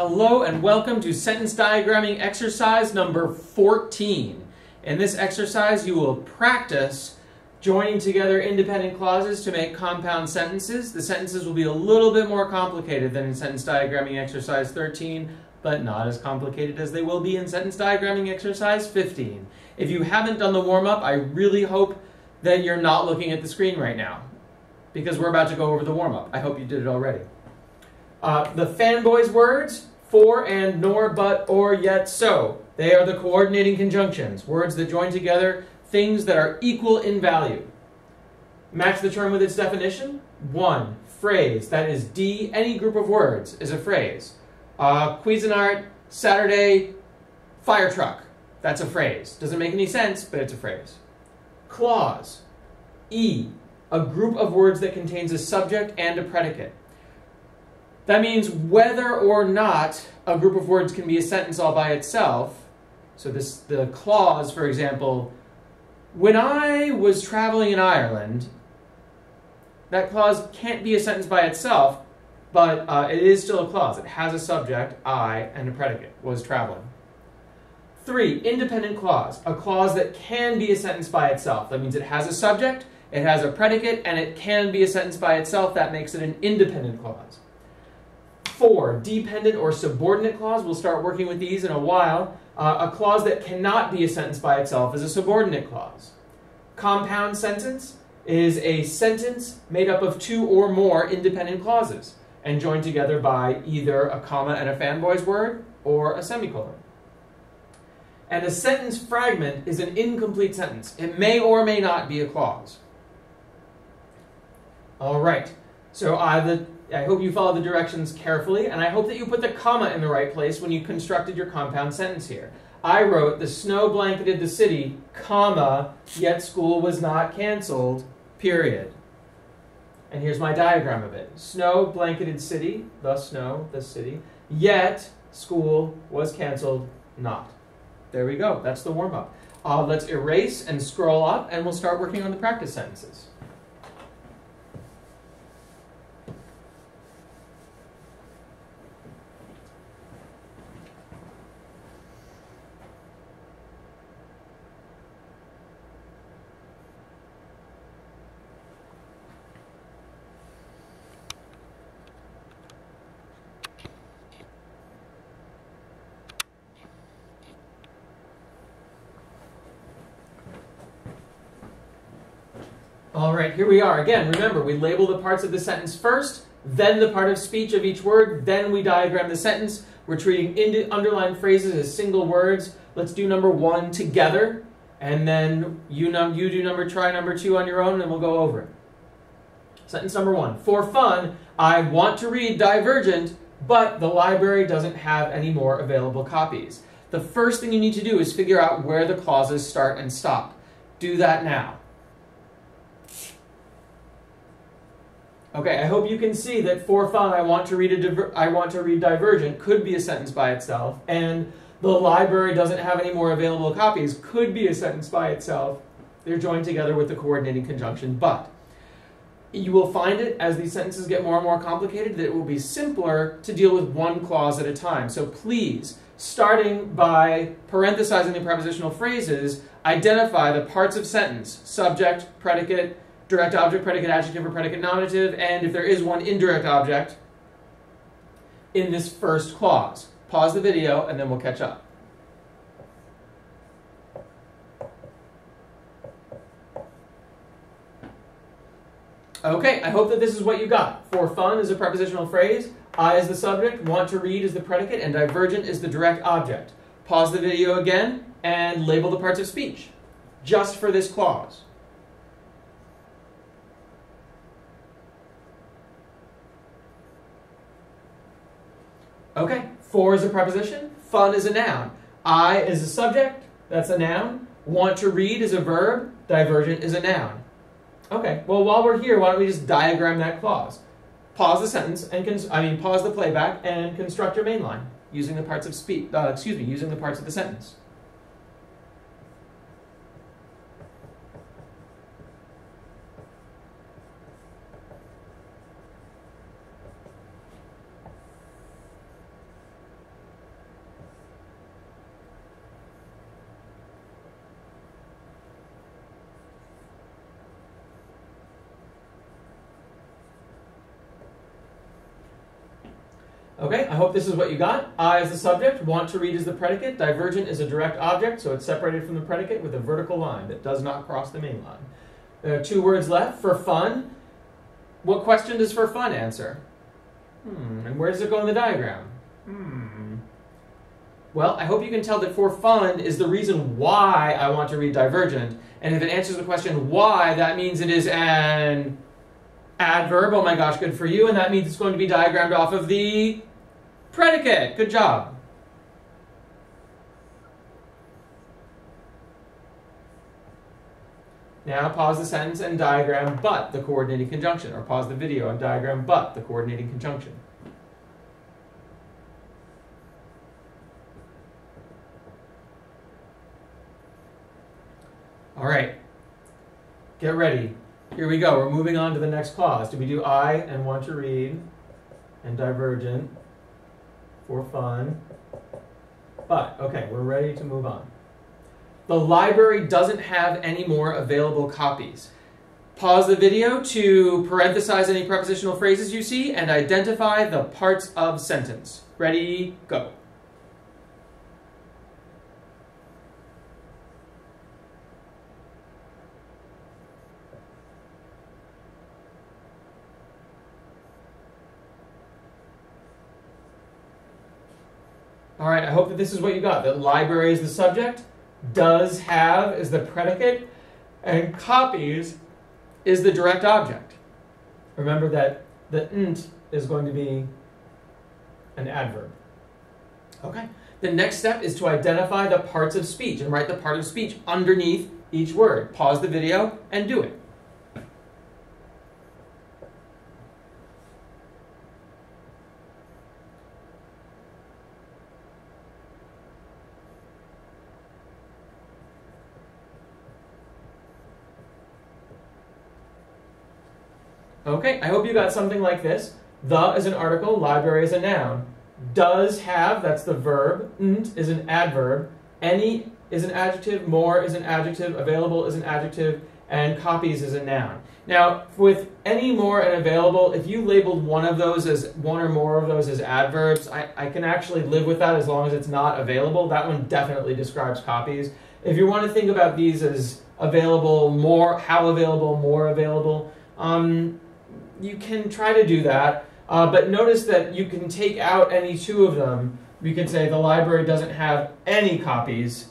Hello and welcome to sentence diagramming exercise number 14. In this exercise, you will practice joining together independent clauses to make compound sentences. The sentences will be a little bit more complicated than in sentence diagramming exercise 13, but not as complicated as they will be in sentence diagramming exercise 15. If you haven't done the warm-up, I really hope that you're not looking at the screen right now because we're about to go over the warm-up. I hope you did it already. Uh, the fanboys words, for and nor, but, or, yet, so. They are the coordinating conjunctions, words that join together things that are equal in value. Match the term with its definition. One, phrase. That is D, any group of words is a phrase. Uh, Cuisinart, Saturday, fire truck. That's a phrase. Doesn't make any sense, but it's a phrase. Clause. E, a group of words that contains a subject and a predicate. That means whether or not a group of words can be a sentence all by itself. So this the clause, for example, when I was traveling in Ireland, that clause can't be a sentence by itself, but uh, it is still a clause. It has a subject, I, and a predicate, was traveling. Three, independent clause, a clause that can be a sentence by itself. That means it has a subject, it has a predicate, and it can be a sentence by itself. That makes it an independent clause. Four, dependent or subordinate clause. We'll start working with these in a while. Uh, a clause that cannot be a sentence by itself is a subordinate clause. Compound sentence is a sentence made up of two or more independent clauses and joined together by either a comma and a fanboys word or a semicolon. And a sentence fragment is an incomplete sentence. It may or may not be a clause. All right. So the I hope you follow the directions carefully, and I hope that you put the comma in the right place when you constructed your compound sentence here. I wrote, the snow blanketed the city, comma, yet school was not canceled, period. And here's my diagram of it. Snow blanketed city, the snow, the city, yet school was canceled, not. There we go, that's the warm-up. Uh, let's erase and scroll up, and we'll start working on the practice sentences. All right, here we are. Again, remember, we label the parts of the sentence first, then the part of speech of each word, then we diagram the sentence. We're treating underlined phrases as single words. Let's do number one together, and then you, num you do number, try number two on your own, and we'll go over it. Sentence number one. For fun, I want to read Divergent, but the library doesn't have any more available copies. The first thing you need to do is figure out where the clauses start and stop. Do that now. Okay, I hope you can see that for fun, I want to read a I want to read Divergent could be a sentence by itself, and the library doesn't have any more available copies could be a sentence by itself. They're joined together with the coordinating conjunction, but you will find it as these sentences get more and more complicated that it will be simpler to deal with one clause at a time. So please, starting by parenthesizing the prepositional phrases, identify the parts of sentence, subject, predicate, direct object, predicate adjective, or predicate nominative, and if there is one indirect object in this first clause. Pause the video and then we'll catch up. Okay, I hope that this is what you got. For fun is a prepositional phrase, I is the subject, want to read is the predicate, and divergent is the direct object. Pause the video again and label the parts of speech, just for this clause. Okay, for is a preposition, fun is a noun. I is a subject, that's a noun. Want to read is a verb, divergent is a noun. Okay, well while we're here, why don't we just diagram that clause? Pause the sentence, and I mean pause the playback and construct your main line using the parts of speech, uh, excuse me, using the parts of the sentence. Okay, I hope this is what you got. I is the subject, want to read is the predicate, divergent is a direct object, so it's separated from the predicate with a vertical line that does not cross the main line. There are two words left for fun. What question does for fun answer? Hmm, and where does it go in the diagram? Hmm. Well, I hope you can tell that for fun is the reason why I want to read divergent. And if it answers the question why, that means it is an adverb. Oh my gosh, good for you. And that means it's going to be diagrammed off of the predicate. Good job. Now pause the sentence and diagram but the coordinating conjunction, or pause the video and diagram but the coordinating conjunction. All right, get ready. Here we go. We're moving on to the next clause. Do we do I and want to read and divergent for fun? But, okay, we're ready to move on. The library doesn't have any more available copies. Pause the video to parenthesize any prepositional phrases you see and identify the parts of sentence. Ready, go. All right, I hope that this is what you got. That library is the subject, does have is the predicate, and copies is the direct object. Remember that the nt is going to be an adverb. Okay. The next step is to identify the parts of speech and write the part of speech underneath each word. Pause the video and do it. Okay, I hope you got something like this. The is an article, library is a noun. Does have, that's the verb. Nt is an adverb. Any is an adjective. More is an adjective. Available is an adjective. And copies is a noun. Now, with any more and available, if you labeled one of those as one or more of those as adverbs, I, I can actually live with that as long as it's not available. That one definitely describes copies. If you want to think about these as available, more, how available, more available, um, you can try to do that, uh, but notice that you can take out any two of them. We could say the library doesn't have any copies,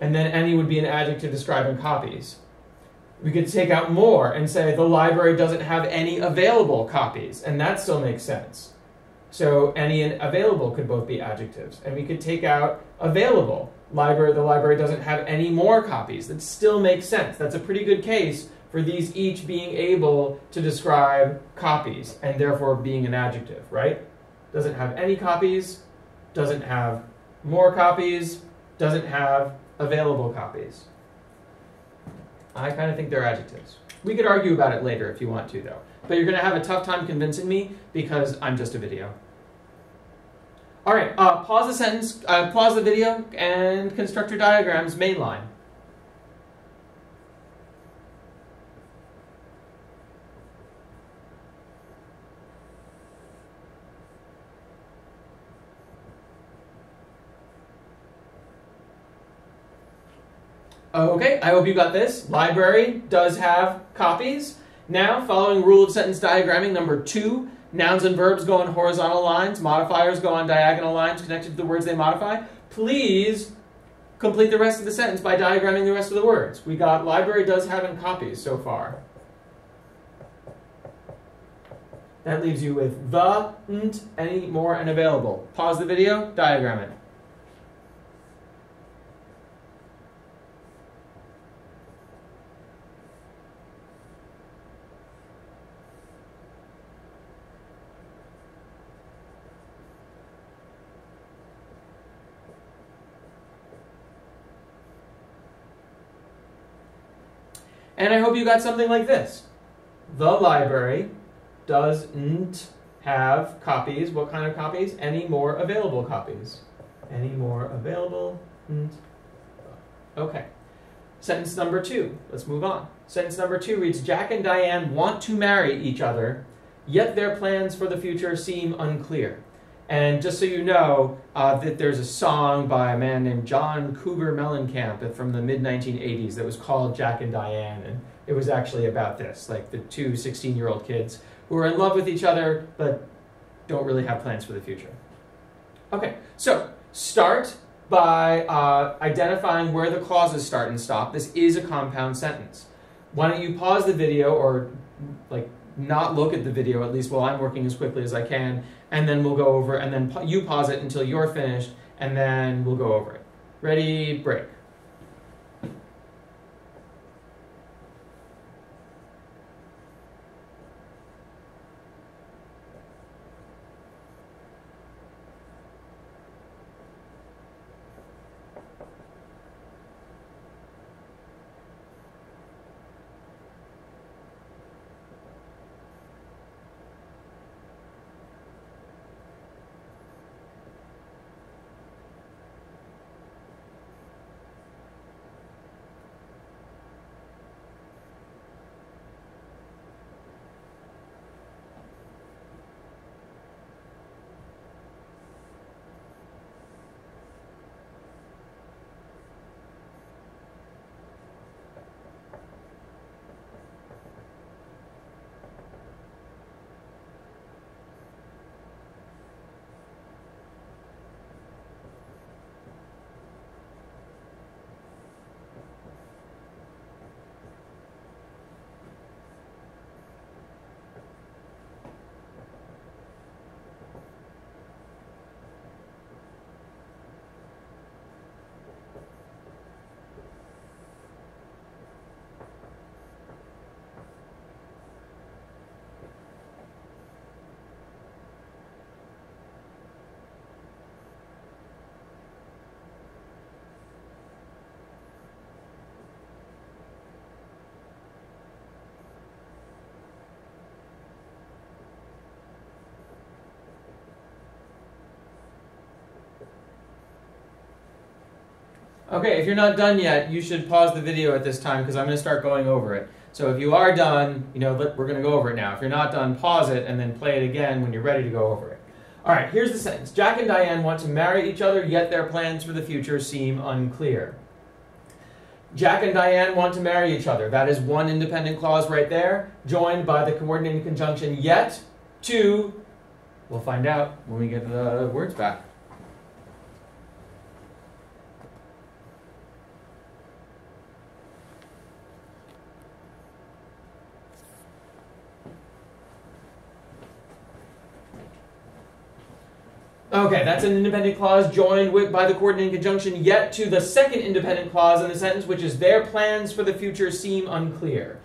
and then any would be an adjective describing copies. We could take out more and say the library doesn't have any available copies, and that still makes sense. So any and available could both be adjectives. And we could take out available. Library, the library doesn't have any more copies. That still makes sense. That's a pretty good case for these each being able to describe copies and therefore being an adjective, right? Doesn't have any copies, doesn't have more copies, doesn't have available copies. I kind of think they're adjectives. We could argue about it later if you want to, though. But you're going to have a tough time convincing me because I'm just a video. All right, uh, pause the sentence, uh, pause the video, and construct your diagrams mainline. Uh, okay, I hope you got this. Library does have copies. Now, following rule of sentence diagramming number two, nouns and verbs go on horizontal lines, modifiers go on diagonal lines connected to the words they modify. Please complete the rest of the sentence by diagramming the rest of the words. We got library does have in copies so far. That leaves you with the, and, any, more, and available. Pause the video, diagram it. And I hope you got something like this. The library doesn't have copies. What kind of copies? Any more available copies. Any more available? Mm. Okay. Sentence number two. Let's move on. Sentence number two reads Jack and Diane want to marry each other, yet their plans for the future seem unclear. And just so you know, uh, that there's a song by a man named John Cougar Mellencamp from the mid 1980s that was called Jack and Diane, and it was actually about this, like the two 16 year old kids who are in love with each other but don't really have plans for the future. Okay, so start by uh, identifying where the clauses start and stop. This is a compound sentence. Why don't you pause the video or like not look at the video at least while I'm working as quickly as I can, and then we'll go over, and then you pause it until you're finished, and then we'll go over it. Ready, break. Okay, if you're not done yet, you should pause the video at this time because I'm going to start going over it. So if you are done, you know, we're going to go over it now. If you're not done, pause it and then play it again when you're ready to go over it. All right, here's the sentence. Jack and Diane want to marry each other, yet their plans for the future seem unclear. Jack and Diane want to marry each other. That is one independent clause right there, joined by the coordinating conjunction yet to, we'll find out when we get the words back. Okay, that's an independent clause joined with, by the coordinating conjunction yet to the second independent clause in the sentence, which is their plans for the future seem unclear.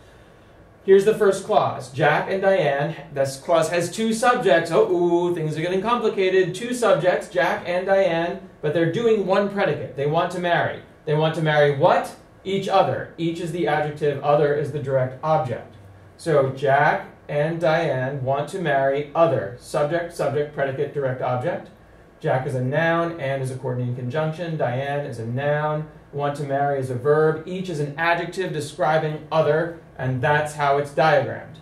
Here's the first clause. Jack and Diane. This clause has two subjects. Oh, ooh, things are getting complicated. Two subjects, Jack and Diane, but they're doing one predicate. They want to marry. They want to marry what? Each other. Each is the adjective, other is the direct object. So Jack and Diane want to marry other. Subject, subject, predicate, direct object. Jack is a noun, and is a coordinating conjunction. Diane is a noun. Want to marry is a verb. Each is an adjective describing other, and that's how it's diagrammed.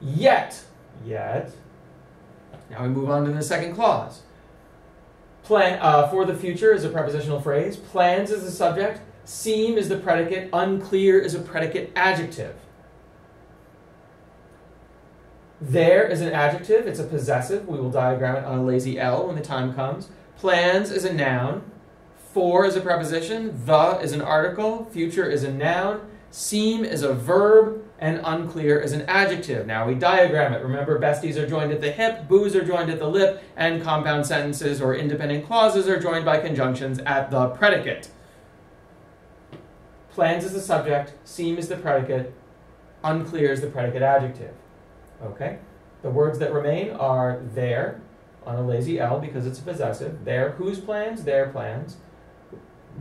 Yet, yet, now we move on to the second clause. Plan, uh, for the future is a prepositional phrase. Plans is the subject. Seem is the predicate. Unclear is a predicate adjective. Their is an adjective, it's a possessive. We will diagram it on a lazy L when the time comes. Plans is a noun. For is a preposition. The is an article. Future is a noun. Seem is a verb. And unclear is an adjective. Now we diagram it. Remember, besties are joined at the hip, boos are joined at the lip, and compound sentences or independent clauses are joined by conjunctions at the predicate. Plans is the subject, seem is the predicate, unclear is the predicate adjective. Okay? The words that remain are there on a lazy L because it's a possessive. Their, whose plans? Their plans.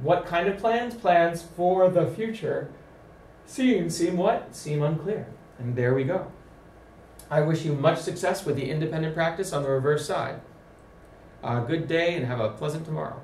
What kind of plans? Plans for the future. Seem, seem what? Seem unclear. And there we go. I wish you much success with the independent practice on the reverse side. Uh, good day and have a pleasant tomorrow.